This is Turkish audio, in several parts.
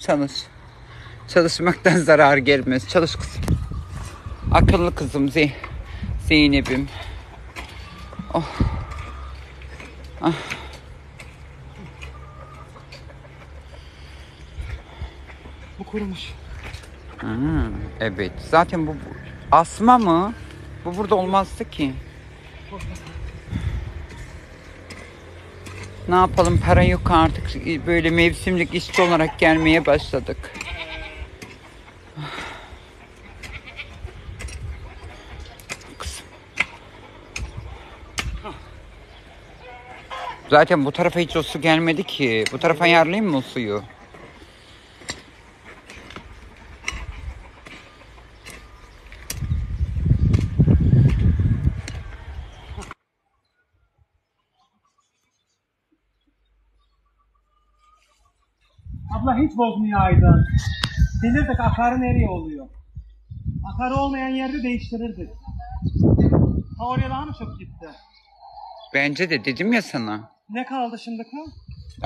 Çalış. Çalışmaktan zarar gelmez. Çalış kızım. Akıllı kızım Zey Zeynep'im. Oh. Bu kurumuş. Hmm, evet. Zaten bu bu- asma mı? Bu burada olmazdı ki. Ne yapalım para yok artık. Böyle mevsimlik işçi olarak gelmeye başladık. Kızım. Zaten bu tarafa hiç o su gelmedi ki. Bu tarafa ayarlayayım mı o suyu? Hiç bozmuyor Aydan. Bilirdik akarı nereye oluyor. Akarı olmayan yerde değiştirirdik. Ha oraya daha mı çok gitti? Bence de dedim ya sana. Ne kaldı şimdi kal?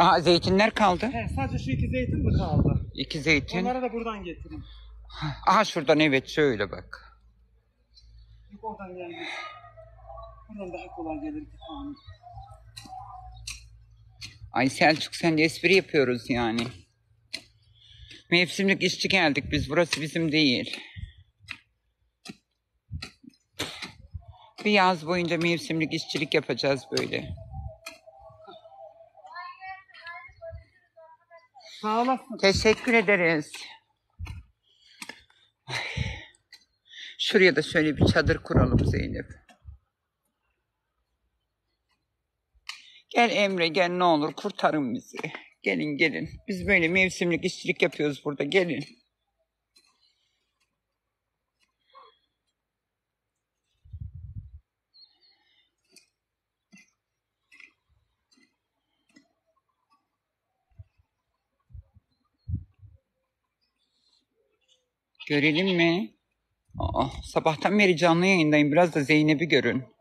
Aha zeytinler kaldı. He, sadece şu iki zeytin mi kaldı? İki zeytin. Onları da buradan getireyim. Aha şuradan evet şöyle bak. Yok oradan geldi. Buradan daha kolay gelir ki tamam. Ay Selçuk sen de espri yapıyoruz yani. Mevsimlik işçi geldik biz. Burası bizim değil. Bir yaz boyunca mevsimlik işçilik yapacağız böyle. Sağ olasın. Teşekkür ederiz. Ay. Şuraya da şöyle bir çadır kuralım Zeynep. Gel Emre gel ne olur kurtarın bizi. Gelin gelin. Biz böyle mevsimlik işçilik yapıyoruz burada gelin. Görelim mi? Aa, sabahtan beri canlı yayındayım. Biraz da Zeynep'i görün.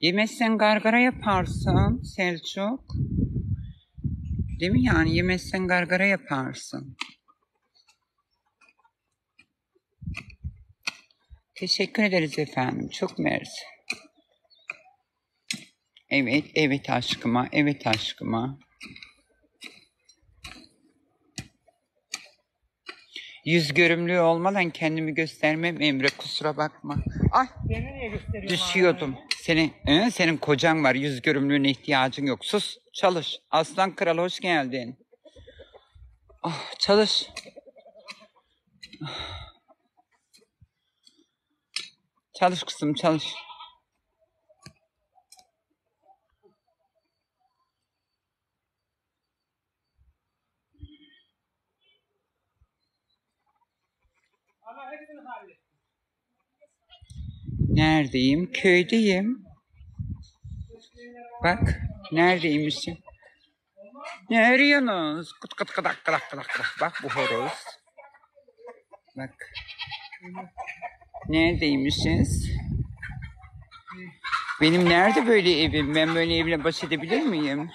Yemezsen gargara yaparsın Selçuk. Değil mi yani? Yemezsen gargara yaparsın. Teşekkür ederiz efendim. Çok mersi. Evet, evet aşkıma, evet aşkıma. Yüz görümlüğü olmadan kendimi göstermem Emre kusura bakma. Ay Beni niye gösteriyorsun? düşüyordum. Senin, Ee, senin kocan var yüz görümlüğüne ihtiyacın yok. Sus çalış. Aslan kral hoş geldin. Ah, çalış. Ah. Çalış kızım çalış. Neredeyim? Köydeyim. Bak neredeymişim? Ne arıyorsunuz? Kıt kıt kıdak kıdak kıdak kıdak. Bak bu horoz. Bak. Neredeymişiz? Benim nerede böyle evim? Ben böyle evle baş edebilir miyim?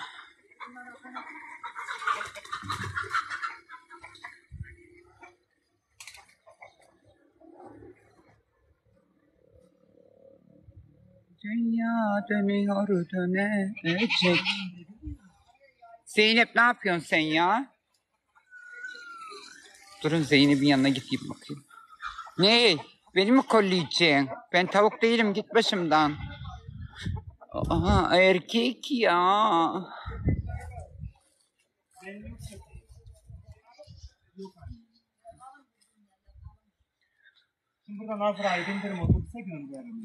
Dünya dönüyor dönecek. Zeynep ne yapıyorsun sen ya? Durun Zeynep'in yanına gideyim bakayım. Ne? Beni mi kollayacaksın? Ben tavuk değilim git başımdan. Aha erkek ya. Şimdi buradan Azra'yı bindirim otobüse gönderirim.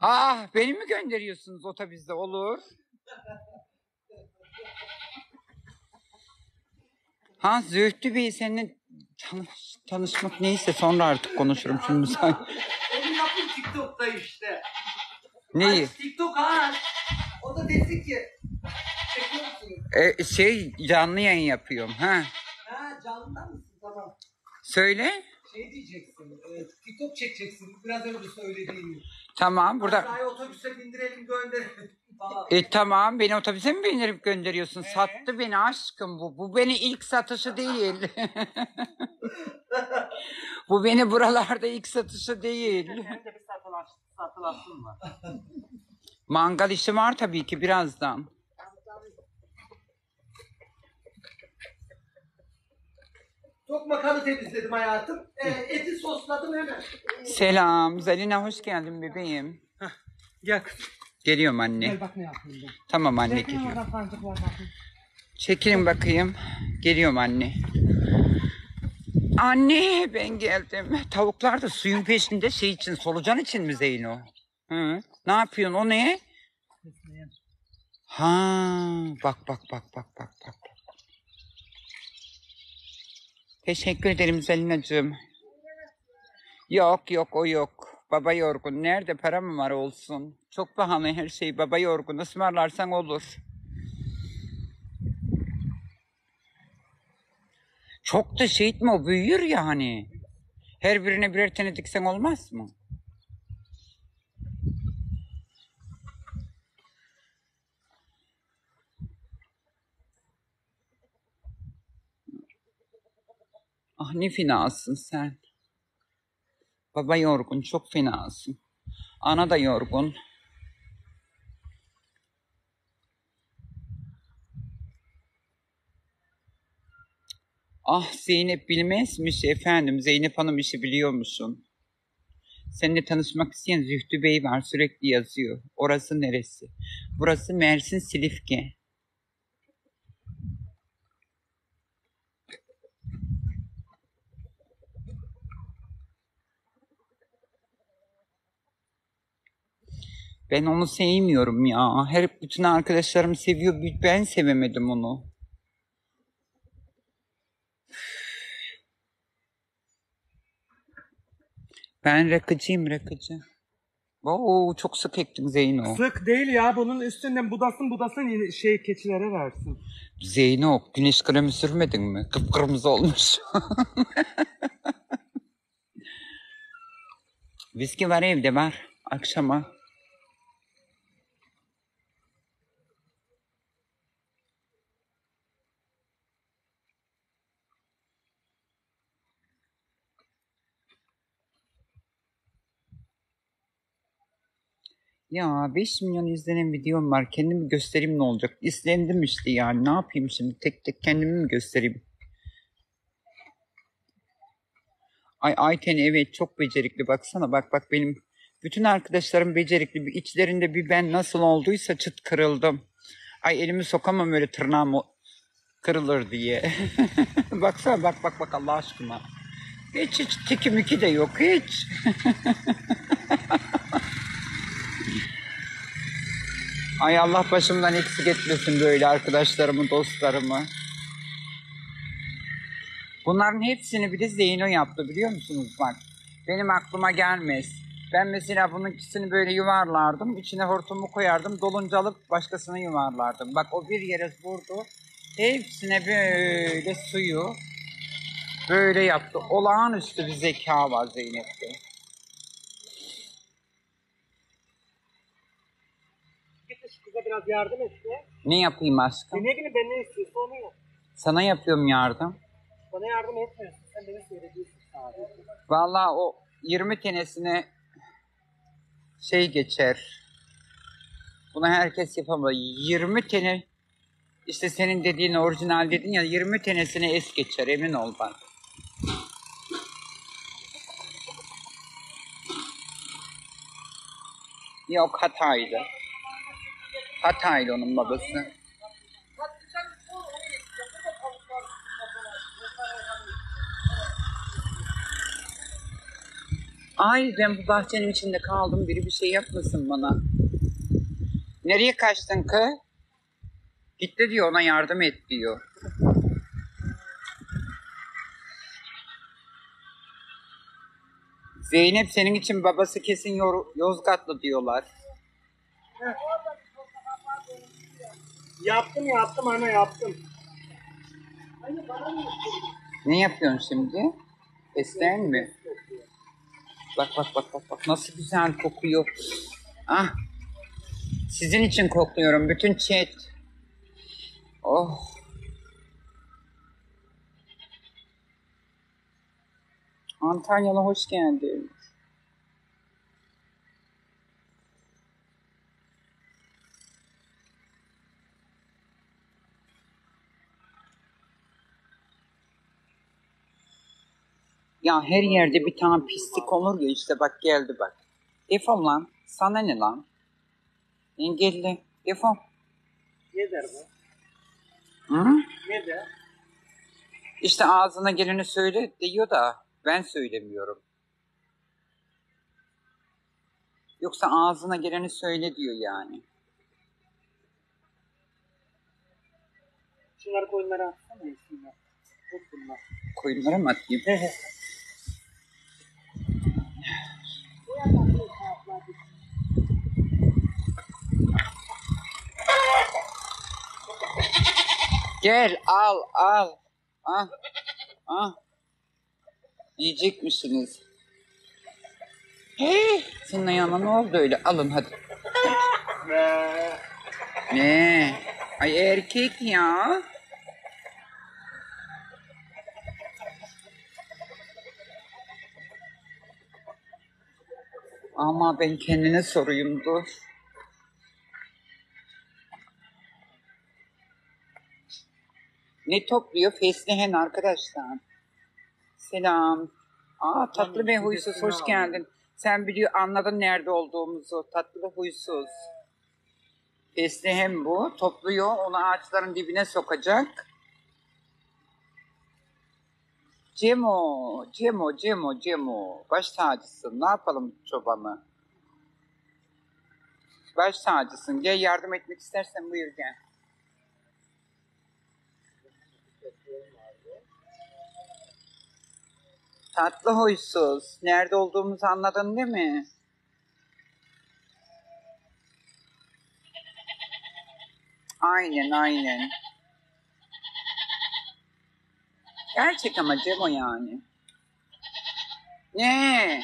Ah beni mi gönderiyorsunuz otobüste olur? Ha Zühtü Bey seninle tanış, tanışmak neyse sonra artık konuşurum şimdi sen. Onu yapın TikTok'ta işte. Neyi? Aç TikTok aç. O da desin ki. Çekiyor musunuz? E, şey canlı yayın yapıyorum ha. Ha canlıdan mısın? Tamam. Söyle. Şey diyeceksin. E, TikTok çekeceksin. Biraz önce söylediğimi. Tamam burada Azra'yı otobüse bindirelim gönderelim. E tamam beni otobüse mi bindirip gönderiyorsun? Sattı beni aşkım bu. Bu beni ilk satışı değil. bu beni buralarda ilk satışı değil. Senin de bir satılaş, satılasın var. Mangal işi var tabii ki birazdan. Çok makarna temizledim hayatım. Ee, eti sosladım hemen. Selam Zalina hoş geldin bebeğim. Gel kız. Geliyorum anne. Gel bak ne yapayım ben. Tamam anne Çekin geliyorum. var bakın. Çekilin bakayım. Geliyorum anne. Anne ben geldim. Tavuklar da suyun peşinde şey için solucan için mi Zeyno? Hı. Ne yapıyorsun o ne? Ha bak bak bak bak bak bak. Teşekkür ederim Zelinacığım. Yok yok o yok. Baba yorgun. Nerede para mı var olsun? Çok pahalı her şey. Baba yorgun. Ismarlarsan olur. Çok da şey etme o büyür ya hani. Her birine birer tane diksen olmaz mı? Ah ne fenasın sen. Baba yorgun, çok fenasın. Ana da yorgun. Ah Zeynep bilmezmiş efendim. Zeynep Hanım işi biliyor musun? Seninle tanışmak isteyen Zühtü Bey var sürekli yazıyor. Orası neresi? Burası Mersin Silifke. Ben onu sevmiyorum ya. Her bütün arkadaşlarım seviyor. Ben sevemedim onu. Ben rakıcıyım rakıcı. Oo çok sık ektin Zeyno. Sık değil ya bunun üstünden budasın budasın yine şey keçilere versin. Zeyno güneş kremi sürmedin mi? Kıpkırmızı olmuş. Viski var evde var. Akşama. Ya 5 milyon izlenen videom var. Kendimi göstereyim ne olacak? İzlendim işte yani. Ne yapayım şimdi? Tek tek kendimi mi göstereyim? Ay Ayten evet çok becerikli. Baksana bak bak benim bütün arkadaşlarım becerikli. İçlerinde bir ben nasıl olduysa çıt kırıldım. Ay elimi sokamam öyle tırnağım kırılır diye. Baksana bak bak bak Allah aşkına. Hiç hiç tiki miki de yok hiç. Ay Allah başımdan eksik etmesin böyle arkadaşlarımı, dostlarımı. Bunların hepsini bir de Zeyno yaptı biliyor musunuz bak. Benim aklıma gelmez. Ben mesela bunun ikisini böyle yuvarlardım. içine hortumu koyardım. Dolunca alıp başkasını yuvarlardım. Bak o bir yere vurdu. Hepsine böyle suyu böyle yaptı. Olağanüstü bir zeka var Zeynep'te. Kıza biraz yardım et de. Ne yapayım aşkım? E ne bileyim ben ne istiyorsa onu yap. Sana yapıyorum yardım. Bana yardım etmiyorsun. Sen beni seyrediyorsun sadece. Vallahi o 20 tanesine şey geçer. Bunu herkes yapamaz. 20 tane işte senin dediğin orijinal dedin ya 20 tanesine es geçer emin ol bak. Yok Hataylı. Hataylı onun babası. Ay ben bu bahçenin içinde kaldım. Biri bir şey yapmasın bana. Nereye kaçtın kız? Gitti diyor ona yardım et diyor. Zeynep senin için babası kesin Yozgatlı diyorlar. Yaptım yaptım ana yaptım. Ne yapıyorsun şimdi? Fesleğen mi? Bak bak bak bak bak nasıl güzel kokuyor. Ah. Sizin için kokluyorum bütün chat. Oh. Antalyalı hoş geldin. Ya her yerde bir tane pislik olur ya işte bak geldi bak. Defol lan. Sana ne lan? Engelli. Defol. Ne der bu? Hı? Ne der? İşte ağzına geleni söyle diyor da ben söylemiyorum. Yoksa ağzına geleni söyle diyor yani. Şunları koyunlara atsana bunlar. Koyunlara mı atayım? Gel al al. Ah. Ah. Yiyecek misiniz? Hey, senin ayağına ne oldu öyle? Alın hadi. Ne? Ay erkek ya. Ama ben kendine sorayım dur. Ne topluyor? Fesleğen arkadaşlar. Selam. Aa tatlı ve huysuz hoş geldin. Sen biliyor anladın nerede olduğumuzu. Tatlı ve huysuz. Fesleğen bu. Topluyor. Onu ağaçların dibine sokacak. Cemo, Cemo, Cemo, Cemo. Baş tacısın. Ne yapalım çobanı? Baş tacısın. Gel yardım etmek istersen buyur gel. Tatlı huysuz. Nerede olduğumuzu anladın değil mi? Aynen aynen. Gerçek ama Cemo yani. Ne?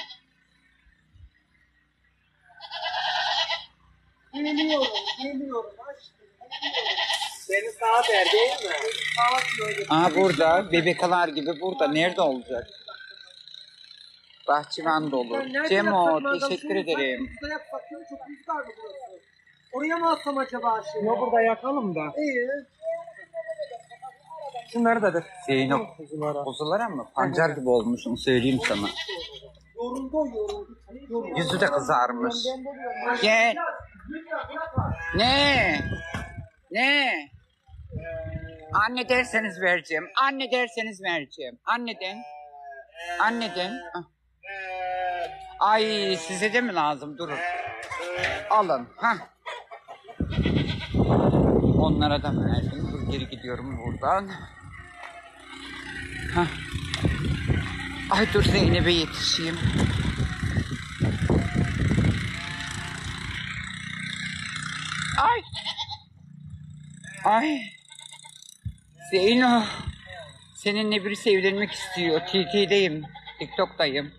Geliyorum, geliyorum aşkım. Geliyorum. Seni sağa der değil mi? Saat böyle. Aa burada bebekalar gibi burada. Nerede olacak? Bahçıvan dolu. Ben nerede Cemo teşekkür Şunu ederim. Burada yapsak değil mi? Çok rüzgar mı burası? Oraya mı atsam acaba şimdi? Ya burada yakalım da. İyi. Şunları da der. Zeynep Kuzulara. mı? Pancar gibi olmuşsun söyleyeyim sana. Yoruldu yoruldu. Yoruldu. Yüzü de kızarmış. Gel. Ne? Ne? Anne derseniz vereceğim. Anne derseniz vereceğim. Anneden. Anneden. Ah. Ay size de mi lazım? Durun. Alın. Ha. Onlara da verdim. Geri gidiyorum buradan. Ha. Ay dur Zeynep'e yetişeyim. Ay. Ay. Zeyno. Seninle birisi evlenmek istiyor. TT'deyim. TikTok'tayım.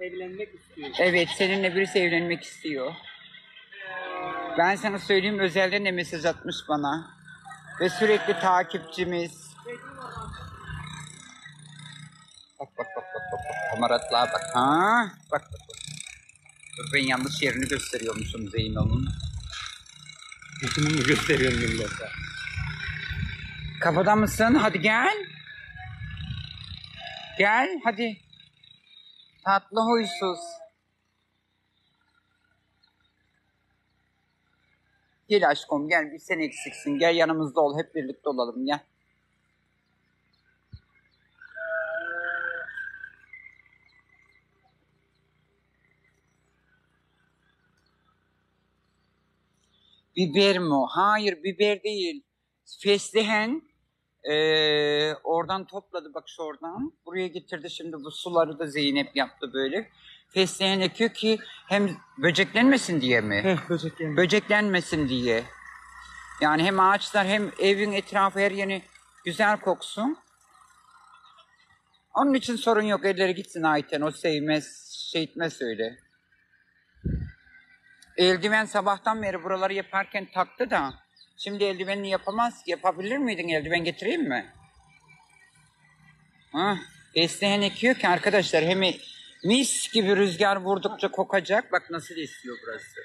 Evlenmek istiyor. Evet seninle birisi evlenmek istiyor. Ben sana söyleyeyim özelden de mesaj atmış bana. Ve sürekli takipçimiz. Bak bak bak bak bak. bak. Kamaratlığa bak. Ha? Bak bak bak. Dur ben yanlış yerini gösteriyormuşum Zeyno'nun. Bütününü gösteriyorum millete. Kapıda mısın? Hadi gel. Gel hadi. Tatlı huysuz. Gel aşkım gel bir sen eksiksin. Gel yanımızda ol hep birlikte olalım gel. Biber mi? Hayır biber değil. Fesleğen eee, oradan topladı bak şuradan. Buraya getirdi şimdi bu suları da Zeynep yaptı böyle. Fesleğen ekiyor ki hem böceklenmesin diye mi? Heh böcek yemiş. Böceklenmesin diye. Yani hem ağaçlar hem evin etrafı her yeri güzel koksun. Onun için sorun yok. Elleri gitsin Ayten. O sevmez, şey etmez öyle. Eldiven sabahtan beri buraları yaparken taktı da. Şimdi eldivenini yapamaz. Yapabilir miydin? Eldiven getireyim mi? Ha, besleyen ekiyor ki arkadaşlar hem mis gibi rüzgar vurdukça kokacak. Bak nasıl esiyor burası.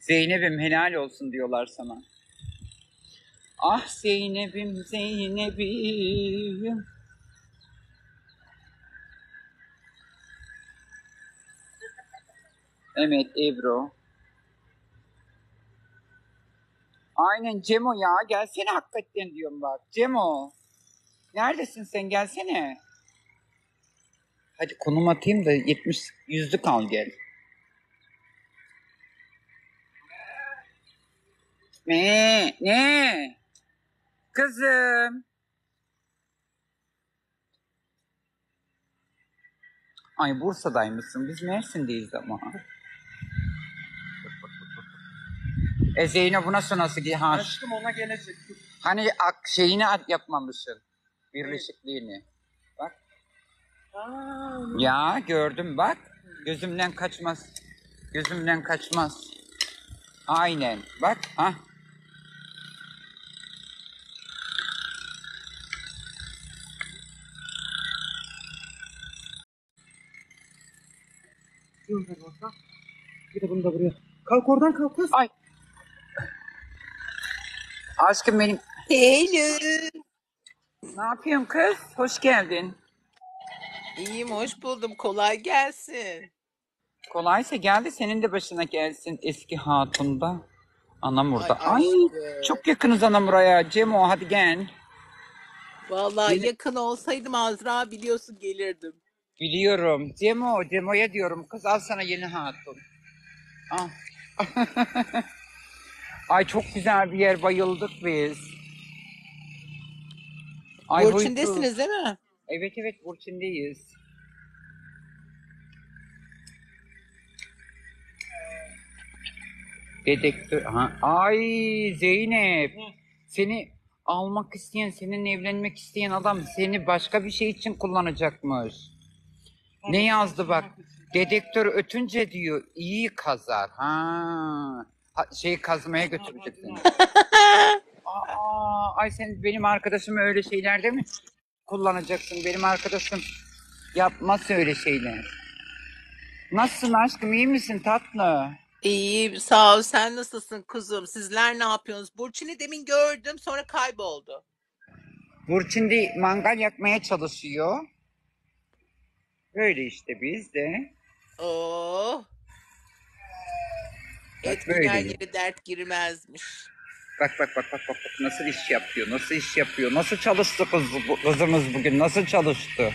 Zeynep'im helal olsun diyorlar sana. Ah Zeynep'im Zeynep'im. Evet Ebru. Aynen Cemo ya gelsene hakikaten diyorum bak. Cemo. Neredesin sen gelsene. Hadi konum atayım da 70 yüzlük al gel. Ne? Ne? Kızım. Ay Bursa'daymışsın. Biz Mersin'deyiz ama. E Zeynep bu nasıl nasıl ha, Aşkım ona gelecek. Hani ak şeyini yapmamışsın. Birleşikliğini. Bak. Aa, Ya gördüm bak. Gözümden kaçmaz. Gözümden kaçmaz. Aynen. Bak ha. Bir de bunu da buraya. Kalk oradan kalk kız. Ay. Aşkım benim. Eylül. Ne yapıyorsun kız? Hoş geldin. İyiyim, hoş buldum. Kolay gelsin. Kolaysa geldi senin de başına gelsin eski hatunda. Anam burada. Ay, Ay, aşkım. çok yakınız anam buraya. Cemo hadi gel. Vallahi Yine- yakın olsaydım Azra biliyorsun gelirdim. Biliyorum. Cemo, Cemo'ya diyorum. Kız al sana yeni hatun. Al. Ay çok güzel bir yer. Bayıldık biz. Ay. Burçin'desiniz değil mi? Evet evet Burçin'deyiz. Dedektör. Ha. Ay Zeynep. Seni almak isteyen, seninle evlenmek isteyen adam seni başka bir şey için kullanacakmış. Ne yazdı bak? Dedektör ötünce diyor iyi kazar. Ha. ha şey kazmaya götürecek seni. Aa, ay sen benim arkadaşımı öyle şeylerde mi kullanacaksın? Benim arkadaşım yapmaz öyle şeyler. Nasılsın aşkım? iyi misin tatlı? İyiyim, sağ ol. Sen nasılsın kuzum? Sizler ne yapıyorsunuz? Burçin'i demin gördüm, sonra kayboldu. Burçin de mangal yakmaya çalışıyor. Böyle işte biz de. Oh. Bak Et böyle. gider yere dert girmezmiş. Bak bak bak bak bak bak nasıl iş yapıyor, nasıl iş yapıyor, nasıl çalıştı kız, kızımız bugün, nasıl çalıştı?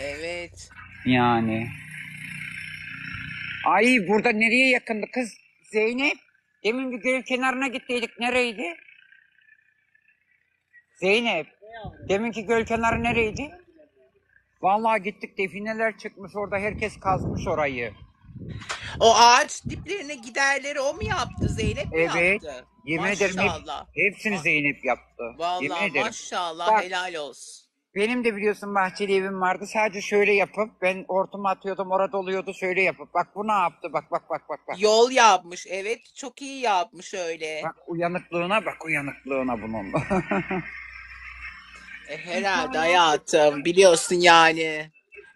Evet. Yani. Ay burada nereye yakındı kız? Zeynep. Demin bir göl kenarına gittiydik. Nereydi? Zeynep. Deminki göl kenarı nereydi? Vallahi gittik defineler çıkmış orada herkes kazmış orayı. O ağaç diplerine giderleri o mu yaptı? Zeynep mi Evet. yaptı? Yemin ederim hep- Maşallah. hepsini Zeynep yaptı. Yemin Vallahi ederim. maşallah Bak. helal olsun. Benim de biliyorsun bahçeli evim vardı. Sadece şöyle yapıp ben hortumu atıyordum orada oluyordu şöyle yapıp. Bak bu ne yaptı bak bak bak bak bak. Yol yapmış evet çok iyi yapmış öyle. Bak uyanıklığına bak uyanıklığına bunun. E, herhalde hayatım biliyorsun yani.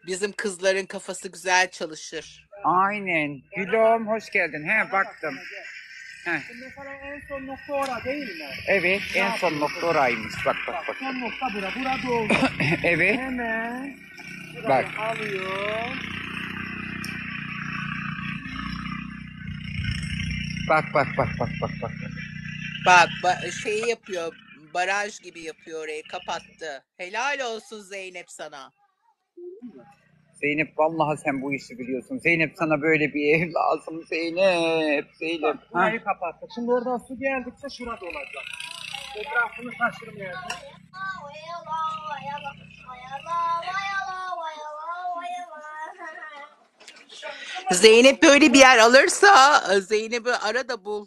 Bizim kızların kafası güzel çalışır. Aynen. Gülüm hoş geldin. He baktım. He. Şimdi mesela en son nokta ora değil mi? Evet en son nokta oraymış. Bak bak bak. Son nokta bura. Bura doldu. Evet. Hemen Bak. alıyor. Bak bak bak bak bak bak. Bak ba- şey yapıyor baraj gibi yapıyor orayı kapattı. Helal olsun Zeynep sana. Zeynep vallahi sen bu işi biliyorsun. Zeynep sana böyle bir ev lazım. Zeynep. Zeynep. Bak Ha? burayı kapattık. Şimdi oradan su geldikçe şurada olacak. Etrafını taşırmayacak. Zeynep böyle bir yer alırsa Zeynep'i ara da bul.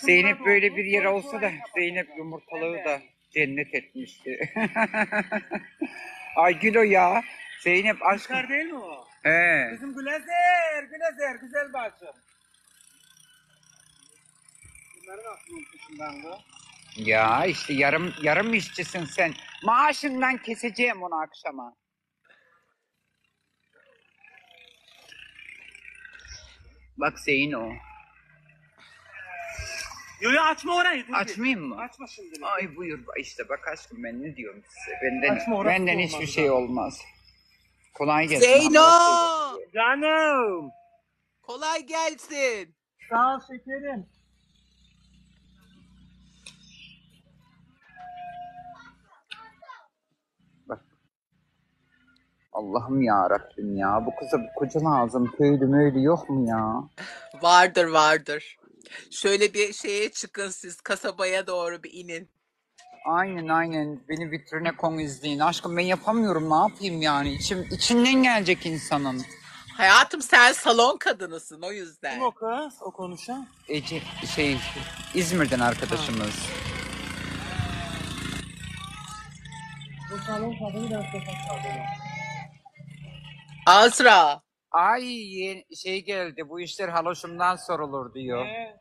Zeynep böyle bir yer olsa da Zeynep yumurtalığı da cennet etmişti. Ay Gülo ya. Zeynep aşkım. Aşkar değil mi o? He. Bizim Gülezer, Gülezer, güzel bacım. Bunların aklının peşinden bu. Ya işte yarım yarım işçisin sen. Maaşından keseceğim onu akşama. Bak Zeyno. Yo yo açma orayı. dur bir. Açmayayım mı? Açma şimdi. Ay buyur işte bak aşkım ben ne diyorum size. Benden, Açma, orası benden olmaz hiçbir zaten. şey olmaz. Kolay gelsin. Zeyno! Canım. Kolay gelsin. Sağ ol şekerim. Bak. Allah'ım ya Rabbim ya. Bu kıza bir koca lazım. Köylü möylü yok mu ya? Vardır vardır. Şöyle bir şeye çıkın siz kasabaya doğru bir inin. Aynen aynen. Beni vitrine kon izleyin. Aşkım ben yapamıyorum. Ne yapayım yani? İçim, içinden gelecek insanın. Hayatım sen salon kadınısın o yüzden. Kim o kız? O konuşan. Ece, şey İzmir'den arkadaşımız. Bu salon kadını sokak kadını. Azra. Ay ye- şey geldi. Bu işler haloşumdan sorulur diyor. Ee,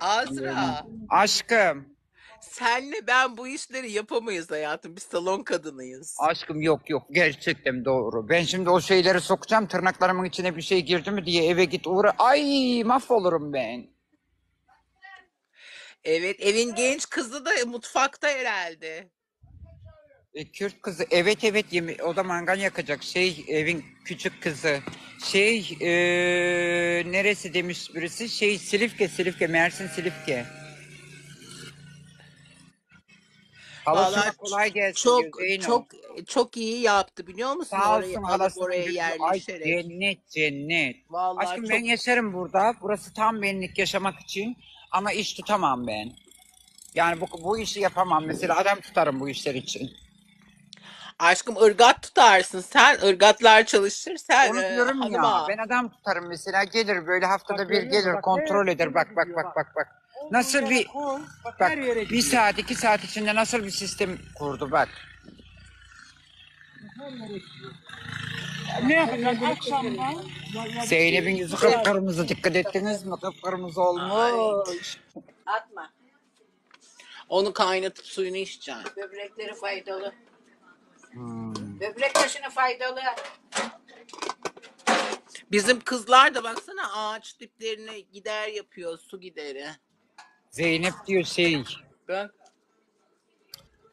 Azra. Aşkım. Senle ben bu işleri yapamayız hayatım. Biz salon kadınıyız. Aşkım yok yok gerçekten doğru. Ben şimdi o şeyleri sokacağım tırnaklarımın içine bir şey girdi mi diye eve git uğra. Ay mahvolurum ben. Evet evin genç kızı da mutfakta herhalde. E, Kürt kızı evet evet yemi o da mangal yakacak şey evin küçük kızı şey e, neresi demiş birisi şey Silifke Silifke Mersin Silifke. Halasına Vallahi kolay gelsin Çok Zeyno. çok çok iyi yaptı biliyor musun? Sağ olsun alıp oraya gücü. Ay yerleşerek. cennet cennet. Vallahi Aşkım çok ben yaşarım burada. Burası tam benlik yaşamak için. Ama iş tutamam ben. Yani bu, bu işi yapamam. Mesela adam tutarım bu işler için. Aşkım ırgat tutarsın sen. ırgatlar çalışır sen. Onu e, diyorum ya. hanıma. Ben adam tutarım mesela. Gelir böyle haftada Bak bir görüyor musun? gelir Bak, kontrol evet, eder. Bak bak bak bak. bak Nasıl bir koy, Bak, bak her yere bir gidiyor. saat iki saat içinde nasıl bir sistem kurdu bak. Ne yapacaksın akşamdan? Zeynep'in yüzü kıpkırmızı dikkat ettiniz mi? Kıpkırmızı olmuş. Atma. Onu kaynatıp suyunu içeceksin. Böbrekleri faydalı. Hmm. Böbrek taşına faydalı. Bizim kızlar da baksana ağaç diplerine gider yapıyor su gideri. Zeynep diyor şey Bak.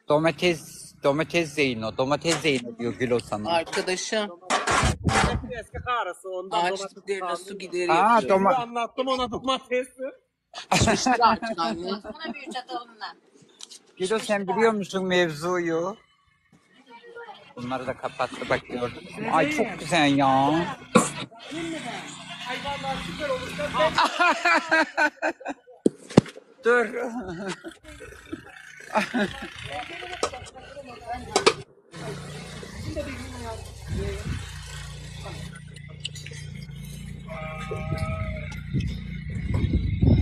domates domates Zeyno domates Zeyno diyor Gül o sana. Arkadaşım Eski karısı ondan ağaç domates diplerine aldı. su gideri Aa, yapıyor. doma- anlattım ona domatesi. Pişmiştir artık anne. Buna bir çatalına. Gül sen biliyor musun mevzuyu? Bunları da kapattı bak gördün mü? Ay çok güzel ya. Hayvanlar süper olursa Dur.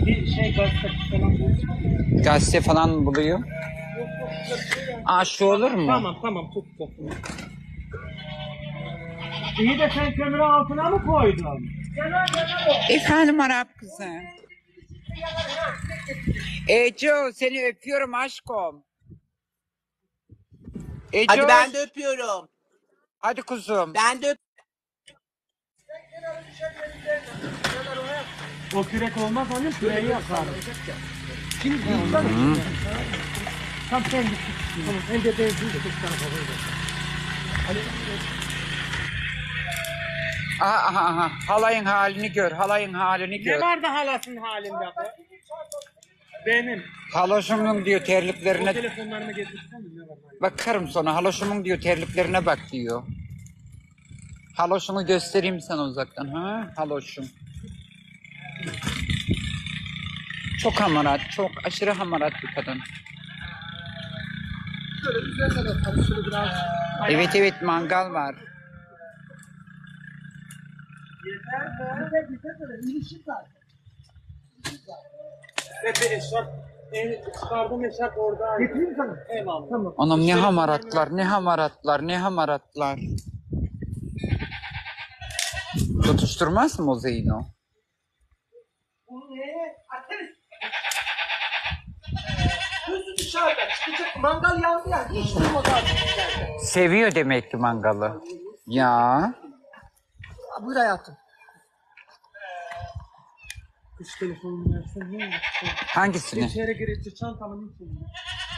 bir şey gazete falan bulsun. Gazete falan buluyor. Aa şu olur mu? Tamam tamam tuttu. İyi de sen kömürü altına mı koydun? Efendim Arap kızı. Eco seni öpüyorum aşkım. Eco, Hadi ben de öpüyorum. hadi kuzum. Ben de öp O kürek olmaz annem küreği yaparım. Şimdi Tam sen git. Tamam en de benzin de tek tarafa koy. Aha, aha, aha. Halayın halini gör, halayın halini Ne gör. var da halasının halinde bu? Benim. Haloşumun diyor O terliklerine telefonlarımı getirsene ne var? bakarım sonra. Haloşumun diyor terliklerine bak diyor. Haloşumu göstereyim sana uzaktan. Ha? Haloşum. Çok hamarat, çok aşırı hamarat bir kadın. Evet evet mangal var. Yeter. Yeter de ilişki var. Anam ne hamaratlar, ne hamaratlar, ne hamaratlar. Tutuşturmaz mı o Zeyno? Mangal yandı ya. Seviyor demek ki mangalı. Ya. Buyur hayatım. Kış telefonumu versen ne olur? Hangisini? İçeri girince çantamın içinde.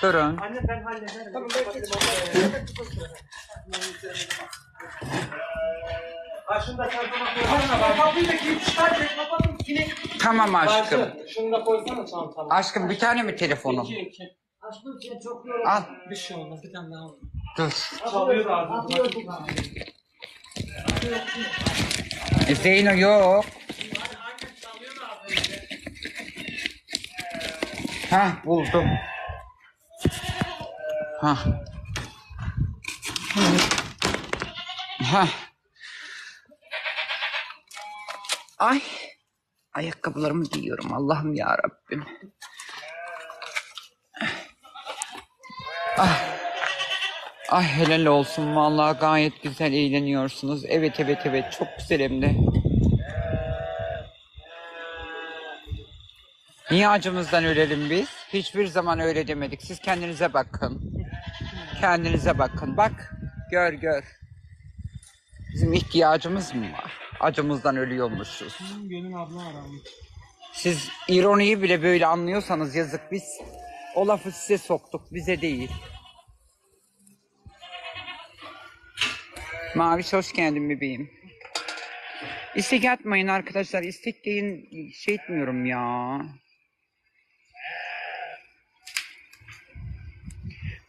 Durun. Anne ben hallederim. Tamam ben şunu da çantama koysana bak. Kapıyı da kilit çıkartın. Kapatın. Kilit. Tamam aşkım. Bacı, şunu da koysana çantama. Aşkım bir tane mi telefonum? İki iki. Aşkım sen çok yorulun. Al. Bir şey olmaz bir tane daha olur. Dur. Çalıyor da ağzını. Atıyorduk. E, Zeyno yok. Ha buldum. Ha. Ha. Ay. Ayakkabılarımı giyiyorum. Allah'ım ya Rabbim. Ah. Ay helal olsun vallahi gayet güzel eğleniyorsunuz. Evet evet evet çok güzel hem de. Niye acımızdan ölelim biz? Hiçbir zaman öyle demedik. Siz kendinize bakın. Kendinize bakın. Bak gör gör. Bizim ihtiyacımız mı var? Acımızdan ölüyormuşuz. Gönül abla aramış. Siz ironiyi bile böyle anlıyorsanız yazık biz. O lafı size soktuk bize değil. Maviş hoş geldin bebeğim. İstek atmayın arkadaşlar. İstek deyin şey etmiyorum ya.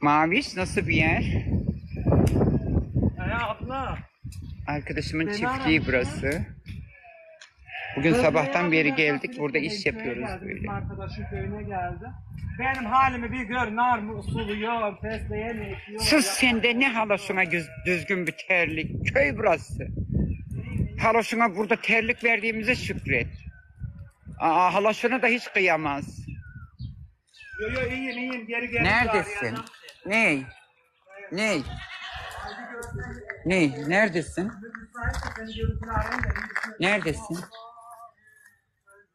Maviş nasıl bir yer? He abla. Arkadaşımın çiftliği burası. Bugün sabahtan beri geldik. Burada iş yapıyoruz böyle. Bizim arkadaşın köyüne geldi. Benim halimi bir gör. Nar mı usuluyor, fesleğe mi ekiyor? Sus sen de ne halasına güz- düzgün bir terlik. Köy burası. Halasına burada terlik verdiğimize şükret. Aa, halasına da hiç kıyamaz. Yo yo iyiyim iyiyim. Geri geri. Neredesin? Ney? Ney? Ney? Neredesin? Neredesin?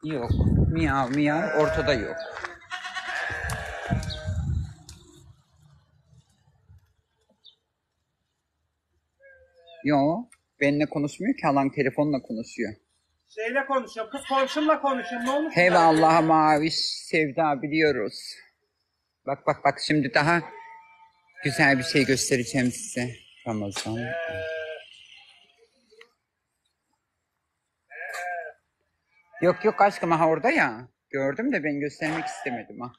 Yok. Miyav miyav ortada yok. Yo. Benimle konuşmuyor ki halan telefonla konuşuyor. Şeyle konuşuyorum. Kız komşumla konuşuyorum. Ne olmuş? Hey Allah'a maviş sevda biliyoruz. Bak bak bak şimdi daha güzel bir şey göstereceğim size. Ramazan. Yok yok aşkım ha orada ya. Gördüm de ben göstermek istemedim ha.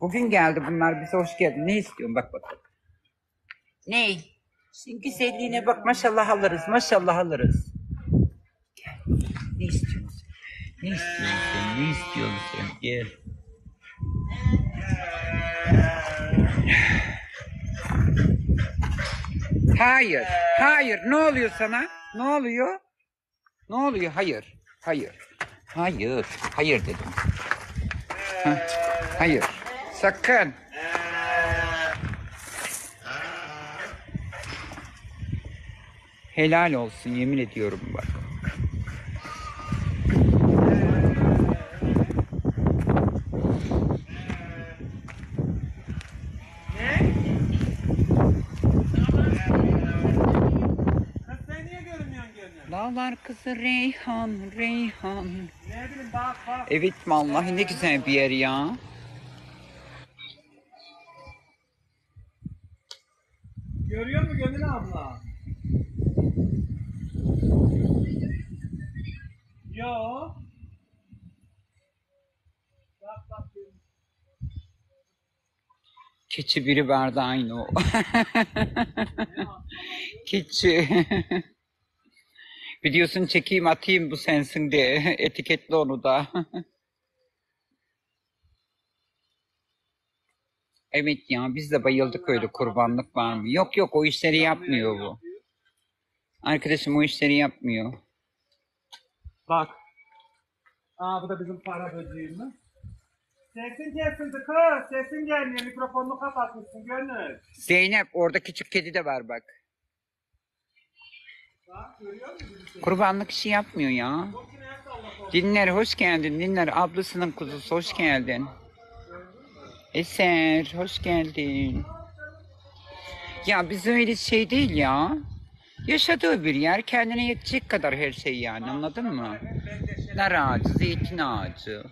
Bugün geldi bunlar bize hoş geldin. Ne istiyorsun bak bak. Ne? Senin güzelliğine bak maşallah alırız maşallah alırız. Gel. Ne istiyorsun? Ne istiyorsun sen? Ne istiyorsun sen? Gel. Hayır. Hayır. Ne oluyor sana? Ne oluyor? Ne oluyor? Hayır. Hayır. Hayır. Hayır dedim. Hayır. Sakın. Helal olsun yemin ediyorum bak. Kız sen niye görünmüyorsun Dağlar kızı Reyhan, Reyhan. Ne bileyim bak bak. Evet vallahi ne güzel bir yer ya. Görüyor musun Gönül abla? Yo. Bak bak. Keçi biri vardı aynı o. Keçi. Videosunu çekeyim atayım bu sensin de. Etiketle onu da. evet ya biz de bayıldık öyle kurbanlık var mı? Yok yok o işleri yapmıyor bu. Arkadaşım o işleri yapmıyor. Bak. Aa bu da bizim para böceğimiz. Sesin kesildi kız. Sesin gelmiyor. Mikrofonunu kapatmışsın Gönül. Zeynep orada küçük kedi de var bak. Kurbanlık işi yapmıyor ya. Dinler hoş geldin. Dinler ablasının kuzusu hoş geldin. Eser hoş geldin. Ya biz öyle şey değil ya. Yaşadığı bir yer kendine yetecek kadar her şey yani anladın mı? Nar ağacı, zeytin ağacı.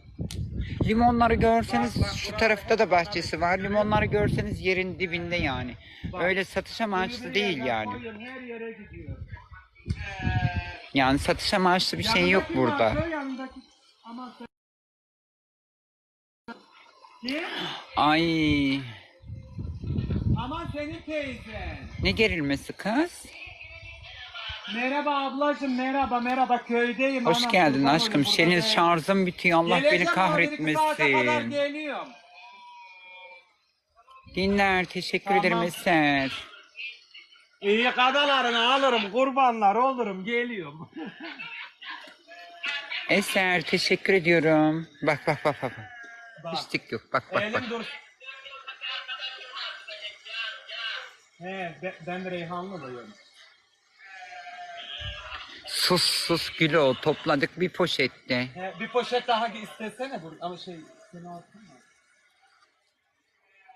Limonları görseniz şu tarafta da bahçesi var. Limonları görseniz yerin dibinde yani. Öyle satış amaçlı değil yani. Yani satış amaçlı bir şey yok burada. Ay Aman senin teyzen. ne gerilmesi kız? Merhaba ablacığım merhaba merhaba köydeyim. Hoş anam, geldin kurban aşkım. olayım, Senin buradayım. şarjın bitiyor. Allah beni Geleceğim ama saate kadar kahretmesin. geliyorum. Dinler. Teşekkür ederim Tamam. Eser. İyi kadalarını alırım kurbanlar olurum geliyorum. Eser teşekkür ediyorum. Bak bak bak bak. Bak. Pislik yok. Bak bak bak. Elim dur. He ben, ben Reyhanlı'dayım. Sus sus Gülo. Topladık bir poşette. He, bir poşet daha istesene bu ama şey seni alsın mı?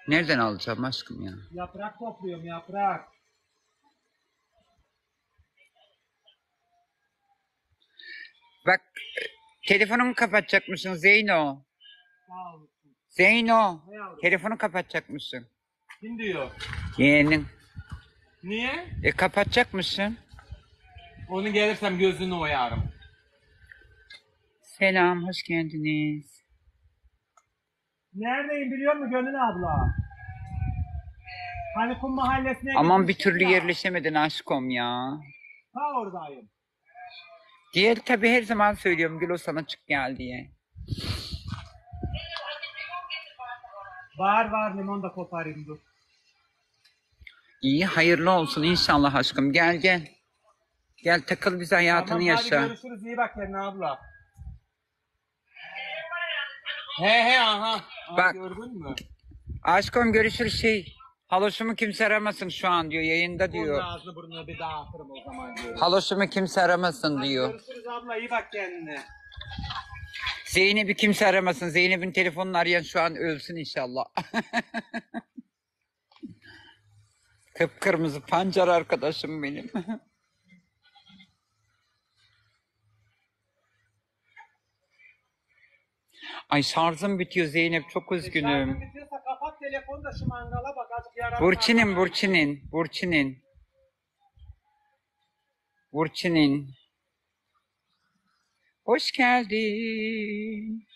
Nereden alacağım aşkım ya? Yaprak topluyorum yaprak. Bak telefonumu kapatacakmışsın Zeyno. Sağ olasın. Zeyno. Ne yavrum? Telefonu kapatacakmışsın. Kim diyor? Yeğenin. Niye? E kapatacakmışsın. Onu gelirsem gözünü oyarım. Selam hoş geldiniz. Neredeyim biliyor musun Gönül abla? Hani kum mahallesine Aman bir gitmiştik türlü ya. yerleşemedin aşkım ya. Ha oradayım. Diğer tabi her zaman söylüyorum Gülo sana çık gel diye. Var var limon da koparayım dur. İyi hayırlı olsun inşallah aşkım gel gel. Gel takıl bize hayatını Tamam, yaşa. Hadi görüşürüz iyi bak kendine abla. He he aha. Aha, Bak. Gördün mü? Aşkım görüşürüz şey. Haloşumu kimse aramasın şu an diyor yayında diyor. ağzını burnuna bir daha atırım o zaman diyorum. Haloşumu kimse aramasın diyor. Görüşürüz abla iyi bak kendine. Zeynep'i kimse aramasın. Zeynep'in telefonunu arayan şu an ölsün inşallah. Kıpkırmızı pancar arkadaşım benim. Ay şarjım bitiyor Zeynep çok üzgünüm. Şarjın bitiyorsa da şu mangala bak azıcık yarar. Burçin'in Burçin'in Burçin'in Burçin'in Hoş geldin.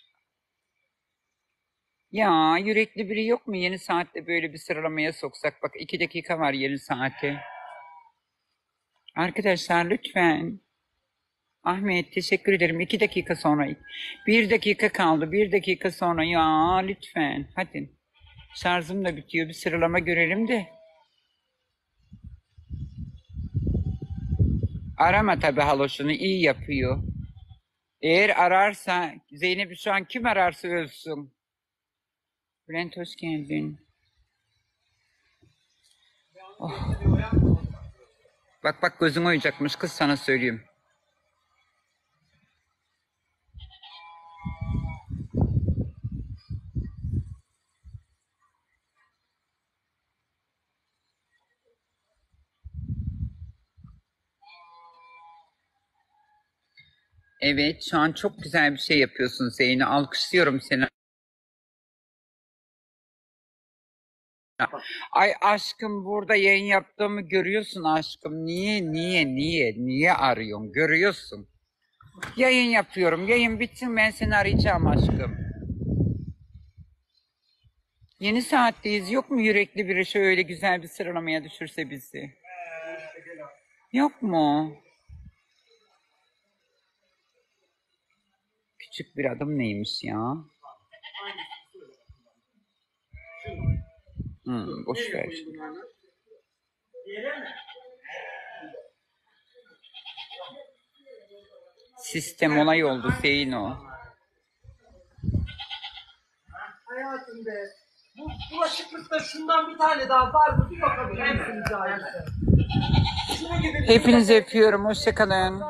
Ya yürekli biri yok mu yeni saatte böyle bir sıralamaya soksak? Bak iki dakika var yeni saate. Arkadaşlar lütfen. Ahmet teşekkür ederim. İki dakika sonra. Bir dakika kaldı. Bir dakika sonra. Ya lütfen. Hadi. Şarjım da bitiyor. Bir sıralama görelim de. Arama tabi haloşunu. iyi yapıyor. Eğer ararsa Zeynep şu an kim ararsa ölsün. Bülent hoş geldin. Oh. Bak bak gözün oyacakmış kız sana söyleyeyim. Evet şu an çok güzel bir şey yapıyorsun Zeyno. Alkışlıyorum seni. Ay aşkım burada yayın yaptığımı görüyorsun aşkım. Niye niye niye niye arıyorsun? Görüyorsun. Yayın yapıyorum. Yayın bitsin ben seni arayacağım aşkım. Yeni saatteyiz. Yok mu yürekli biri şöyle güzel bir sıralamaya düşürse bizi? Yok mu? Küçük bir adım neymiş ya? Hmm, boş ver. Sistem olay oldu Zeyn o. Hayatım be. Bu bulaşıklıkta şundan bir tane daha var mı? Bir bakabilir misiniz. Hepinizi öpüyorum. Hoşçakalın.